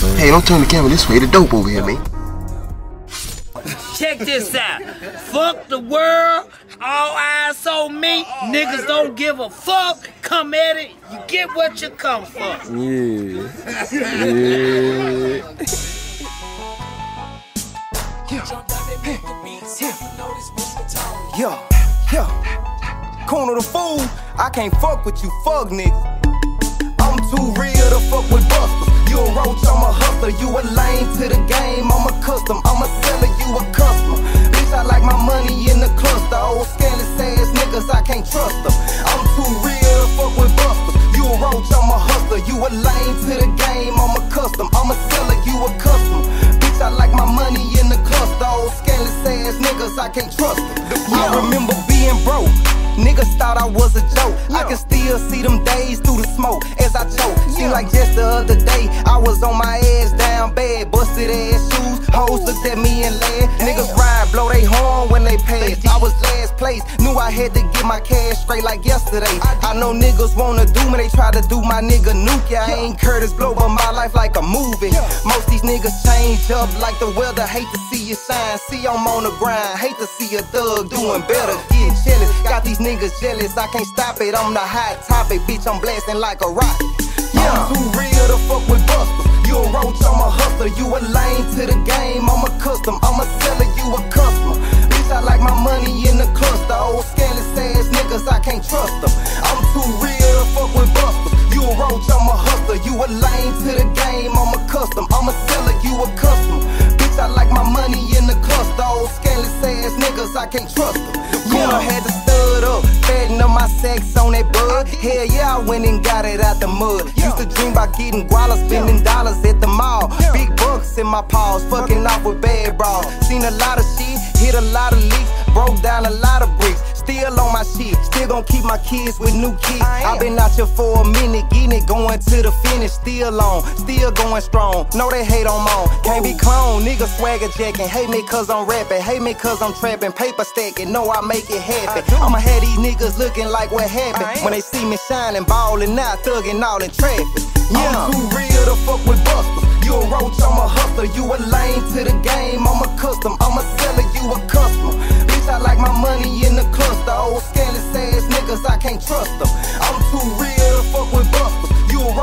Hey, don't turn the camera this way. The dope over here, man. Check this out. Fuck the world. All eyes on me. Niggas don't give a fuck. Come at it. You get what you come for. Yeah. Yeah. Yeah, yeah. Kuna Da Fool, I can't fuck with you, fuck niggas. I'm too real to fuck with busters. You a roach, I'm a hustler. You a lame to the game, I'm a custom. I'm a seller, you a customer. Bitch, I like my money in the cluster. Old scandalous ass niggas, I can't trust them. I'm too real to fuck with busters. You a roach, I'm a hustler. You a lame to the game, I'm a custom. I'm a seller, you a customer. Bitch, I like my money in the cluster. Old scandalous ass niggas, I can't trust them. I remember being broke. Niggas thought I was a joke. I can still see them days through the smoke as I choke. Seem like just the other day, On my ass down bad, busted ass shoes. Hoes looked at me and laughed. Niggas ride, blow they horn when they pass. I was last place, knew I had to get my cash straight like yesterday. I know niggas wanna do me, they try to do my nigga nuke. Yeah, I ain't Kurtis Blow, but my life like a movie. Most these niggas change up like the weather. Hate to see you shine, see I'm on the grind. Hate to see a thug doing better, get jealous. Got these niggas jealous, I can't stop it. I'm the hot topic, bitch. I'm blasting like a rocket. Yeah, I'm too real to fuck with busters. You a roach, I'm a hustler. You a lame to the game, I'm a custom. I'm a seller, you a customer. Bitch, I like my money in the cluster. Old scandalous ass niggas, I can't trust them. I'm too real to fuck with busters. You a roach, I'm a hustler. You a lame to the game, I'm a custom. I'm a seller, you a customer. Bitch, I like my money in the cluster. Old scandalous ass niggas, I can't trust them. Yeah, I had to stud up, fatten up my sex on that bud. Hell yeah, I went and got it out the mud. Used to dream about getting guala, spending dollars at the mall. Big bucks in my paws, fucking off with bad bras. Seen a lot of shit, hit a lot of leaks, broke down a lot of bricks. Still on my shit, still gon' keep my kids with new kids. i been out here for a minute, getting it going to the finish. Still on, still going strong. Know they hate on mom, can't be clone. Nigga swagger jacking, hate me cause I'm rapping, hate me cause I'm trapping, paper stacking. Know I make it happen. I'ma have these niggas looking like what happened when they see me shining, ballin' out, thugging all in traffic. Yeah, I'm too real to fuck with busters. You a roach, I'm a hustler. You a lame to the game, I'm a custom. I'm a seller, you a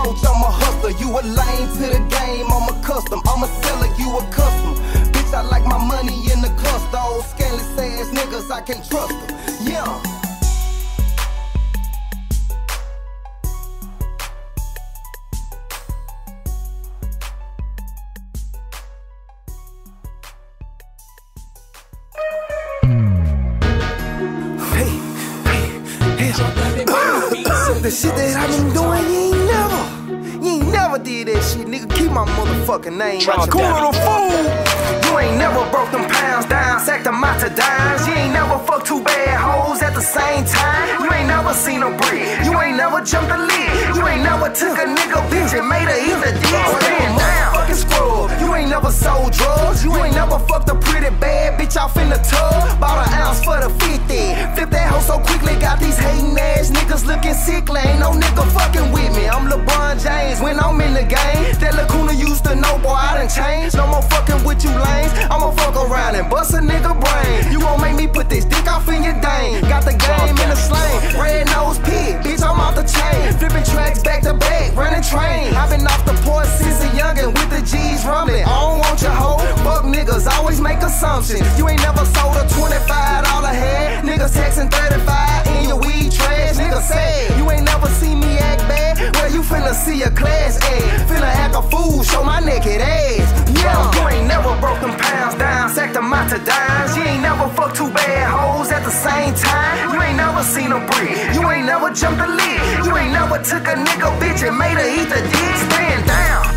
Roach, I'm a hustler. You a lame to the game, I'm a custom. I'm a seller, you a customer. Bitch, I like my money in the cluster. Old scandalous ass niggas, I can't trust them. Yeah. Hey, hey, hey. The shit that I been doing, you ain't never, you ain't never did that shit, nigga. Keep my motherfucking name out your mouth. fool. You ain't never broke them pounds down, sacked them out to dimes. You ain't never fucked two bad hoes at the same time. You ain't never seen a brick. You ain't never in the game. That Lacuna used to know, boy, I done changed. No more fucking with you lanes. I'ma fuck around and bust a nigga brain. You won't make me put this dick off in your dame. Got the game in the slang. Red nose pig, bitch, I'm off the chain. Flipping tracks back to back, running train. I've been off the porch since a youngin' with the G's rumbling. I don't want your hoe. Fuck niggas, always make assumptions. You ain't took a nigga bitch and made her eat the dick. Stand down.